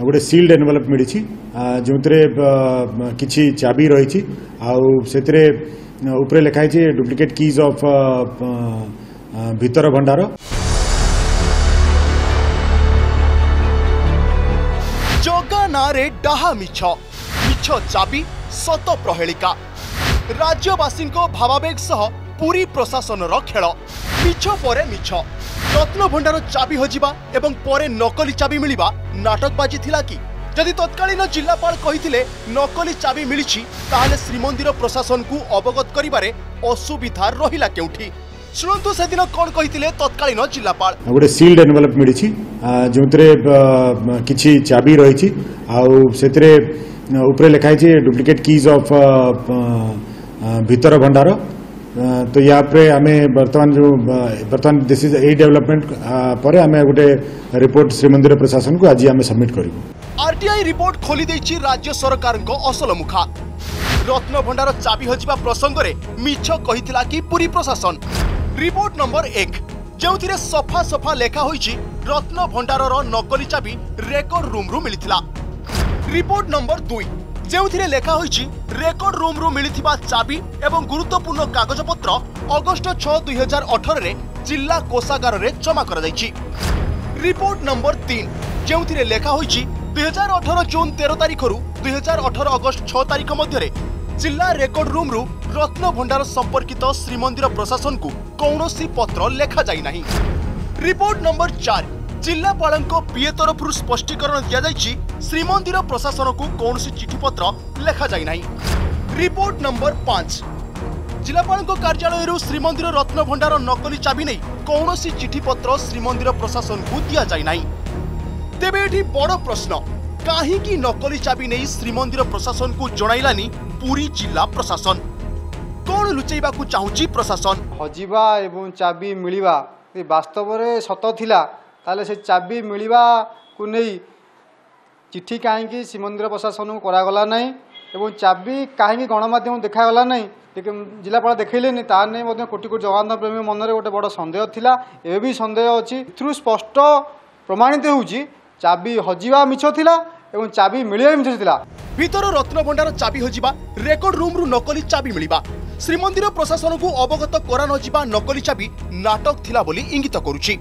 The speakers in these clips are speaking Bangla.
गोटे सिल्ड एनवेलप मिली जो थे कि चाबी रही आउे लिखाई डुप्लिकेट कीज ऑफ भितर भंडार राज्यवासी भावाबेग पुरी प्रशासन खेल मिछ पर मिछ রত্ন ভণ্ডার চাবি হজিবা এবং পরে নকলি চাবি মিলিবা নাটক বাজি থিলা কি যদি তৎকালীন জিলাপাল কহিলে নকলি চাবি মিলিছি তাহলে শ্রীমন্দির প্রশাসনকু অবগত করিবারে অসুবিধা রহিলা কেউঠি শুনন্তু সেদিন কোন কহিলে তৎকালীন জিলাপাল গোটে সিলড এনভেলপ মিলিছি যেউতরে কিছু চাবি রয়েছে আউ সেতরে উপরে লেখা হয়েছে ডুপ্লিকেট কিজ অফ ভিতর ভণ্ডার तो या आम बर्तमान जो बर्तमान दिस इज ए डेवलपमेंट पर आम गोटे रिपोर्ट श्रीमंदिर प्रशासन को आज आम सबमिट करूँ आरटीआई रिपोर्ट खोली राज्य सरकार असल मुखा रत्नभण्डार चाबी हजिवा प्रसंगରେ ମିଛ କହିଥିଲା କି ପୁରୀ ପ୍ରଶାସନ ରିପୋର୍ଟ ନମ୍ବର ଏକ ଯେଉଁଥିରେ ସଫା ସଫା ଲେଖା ହୋଇଛି ରତ୍ନଭଣ୍ଡାରର ନକଲି ଚାବି ରେକର୍ଡ ରୁମ୍ରୁ ମିଳିଥିଲା रिपोर्ट नंबर ଦୁଇ ଯେଉଁଥିରେ ଲେଖା ହୋଇଛି ରେକର୍ଡ ରୁମ୍ରୁ ମିଳିଥିବା ଚାବି ଏବଂ ଗୁରୁତ୍ୱପୂର୍ଣ୍ଣ କାଗଜପତ୍ର ଅଗଷ୍ଟ ଛଅ ଦୁଇହଜାର ଅଠରରେ ଜିଲ୍ଲା କୋଷାଗାରରେ ଜମା କରାଯାଇଛି ରିପୋର୍ଟ ନମ୍ବର ତିନି ଯେଉଁଥିରେ ଲେଖା ହୋଇଛି ଦୁଇହଜାର ଅଠର ଜୁନ୍ ତେର ତାରିଖରୁ ଦୁଇହଜାର ଅଠର ଅଗଷ୍ଟ ଛଅ ତାରିଖ ମଧ୍ୟରେ ଜିଲ୍ଲା ରେକର୍ଡ ରୁମ୍ରୁ ରତ୍ନଭଣ୍ଡାର ସମ୍ପର୍କିତ ଶ୍ରୀମନ୍ଦିର ପ୍ରଶାସନକୁ କୌଣସି ପତ୍ର ଲେଖାଯାଇ ନାହିଁ ରିପୋର୍ଟ ନମ୍ବର ଚାରି ଜିଲ୍ଲାପାଳଙ୍କ ପିଏ ତରଫରୁ ସ୍ପଷ୍ଟୀକରଣ ଦିଆଯାଇଛି ଶ୍ରୀମନ୍ଦିର ପ୍ରଶାସନକୁ କୌଣସି ଚିଠିପତ୍ର ଲେଖାଯାଇନାହିଁ ରିପୋର୍ଟ ନମ୍ବର ପାଞ୍ଚ ଜିଲ୍ଲାପାଳଙ୍କ କାର୍ଯ୍ୟାଳୟରୁ ଶ୍ରୀମନ୍ଦିର ରତ୍ନଭଣ୍ଡାର ନକଲି ଚାବି ନେଇ କୌଣସି ଚିଠିପତ୍ର ଶ୍ରୀମନ୍ଦିର ପ୍ରଶାସନକୁ ଦିଆଯାଇନାହିଁ ତେବେ ଏଠି ବଡ଼ ପ୍ରଶ୍ନ କାହିଁକି ନକଲି ଚାବି ନେଇ ଶ୍ରୀମନ୍ଦିର ପ୍ରଶାସନକୁ ଜଣାଇଲାନି ପୁରୀ ଜିଲ୍ଲା ପ୍ରଶାସନ କ'ଣ ଲୁଚେଇବାକୁ ଚାହୁଁଛି ପ୍ରଶାସନ ହଜିବା ଏବଂ ଚାବି ମିଳିବା ବାସ୍ତବରେ ସତ ଥିଲା ତାହେଲେ ସେ ଚାବି ମିଳିବାକୁ ନେଇ ଚିଠି କାହିଁକି ଶ୍ରୀମନ୍ଦିର ପ୍ରଶାସନକୁ କରାଗଲା ନାହିଁ ଏବଂ ଚାବି କାହିଁକି ଗଣମାଧ୍ୟମ ଦେଖାଗଲା ନାହିଁ ଟିକେ ଜିଲ୍ଲାପାଳ ଦେଖାଇଲେନି ତା ନେଇ ମଧ୍ୟ କୋଟି କୋଟି ଜଗନ୍ନାଥ ପ୍ରେମୀ ମନରେ ଗୋଟେ ବଡ଼ ସନ୍ଦେହ ଥିଲା ଏବେ ବି ସନ୍ଦେହ ଅଛି ଏଥିରୁ ସ୍ପଷ୍ଟ ପ୍ରମାଣିତ ହେଉଛି ଚାବି ହଜିବା ମିଛ ଥିଲା ଏବଂ ଚାବି ମିଳିବା ମିଛ ଥିଲା ଭିତର ରତ୍ନଭଣ୍ଡାର ଚାବି ହଜିବା ରେକର୍ଡ ରୁମ୍ରୁ ନକଲି ଚାବି ମିଳିବା ଶ୍ରୀମନ୍ଦିର ପ୍ରଶାସନକୁ ଅବଗତ କରାନଯିବା ନକଲି ଚାବି ନାଟକ ଥିଲା ବୋଲି ଇଙ୍ଗିତ କରୁଛି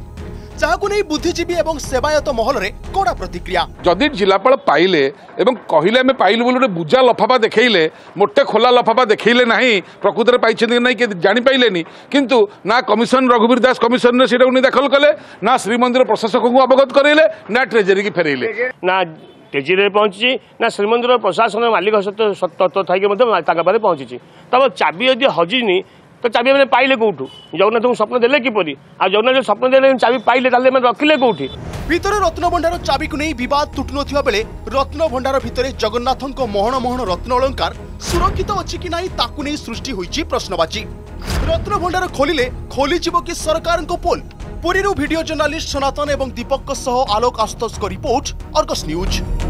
যাহাকু নেই বুদ্ধিজীবী এবং সেবায়ত মহলরে কড়া প্রতিক্রিয়া যদি জেলাপাল পাইলে এবং কহিলে আমি পাইলু বলে গোটে বুজা লফাফা দেখাইলে মোটে খোলা লফাফা দেখাইলে না প্রকৃতরে পাইছেন কি না কে জাঁপাইলে কিন্তু না কমিশন রঘুবীর দাস কমিশন সেটা উনি দাখল কলে না শ্রীমন্দির প্রশাসকু অবগত করাইলে না ট্রেজেরি কি ফেরাইলে না টেজিরে পৌঁছি না শ্রীমন্দির প্রশাসন মালিক সত্য থাকি তাঙ্ক পাখে পৌঁছিছি তবে চাবি যদি হজিনি ତ ଚାବି ଏମାନେ ପାଇଲେ କେଉଁଠୁ ଜଗନ୍ନାଥଙ୍କୁ ସ୍ୱପ୍ନ ଦେଲେ କିପରି ଆଉ ଜଗନ୍ନାଥ ସ୍ୱପ୍ନ ଦେଲେ ଚାବି ପାଇଲେ ତାହେଲେ ଏମାନେ ରଖିଲେ କେଉଁଠି ଭିତରେ ରତ୍ନଭଣ୍ଡାର ଚାବିକୁ ନେଇ ବିବାଦ ତୁଟୁନଥିବା ବେଳେ ରତ୍ନଭଣ୍ଡାର ଭିତରେ ଜଗନ୍ନାଥଙ୍କ ମହଣ ମହଣ ରତ୍ନ ଅଳଙ୍କାର ସୁରକ୍ଷିତ ଅଛି କି ନାହିଁ ତାକୁ ନେଇ ସୃଷ୍ଟି ହୋଇଛି ପ୍ରଶ୍ନବାଚୀ ରତ୍ନଭଣ୍ଡାର ଖୋଲିଲେ ଖୋଲିଯିବ କି ସରକାରଙ୍କ ପୋଲ ପୁରୀରୁ ଭିଡିଓ ଜର୍ଣ୍ଣାଲିଷ୍ଟ ସନାତନ ଏବଂ ଦୀପକଙ୍କ ସହ ଆଲୋକ ଆସ୍ତୋଷଙ୍କ ରିପୋର୍ଟ ଅର୍ଗସ୍ ନ୍ୟୁଜ୍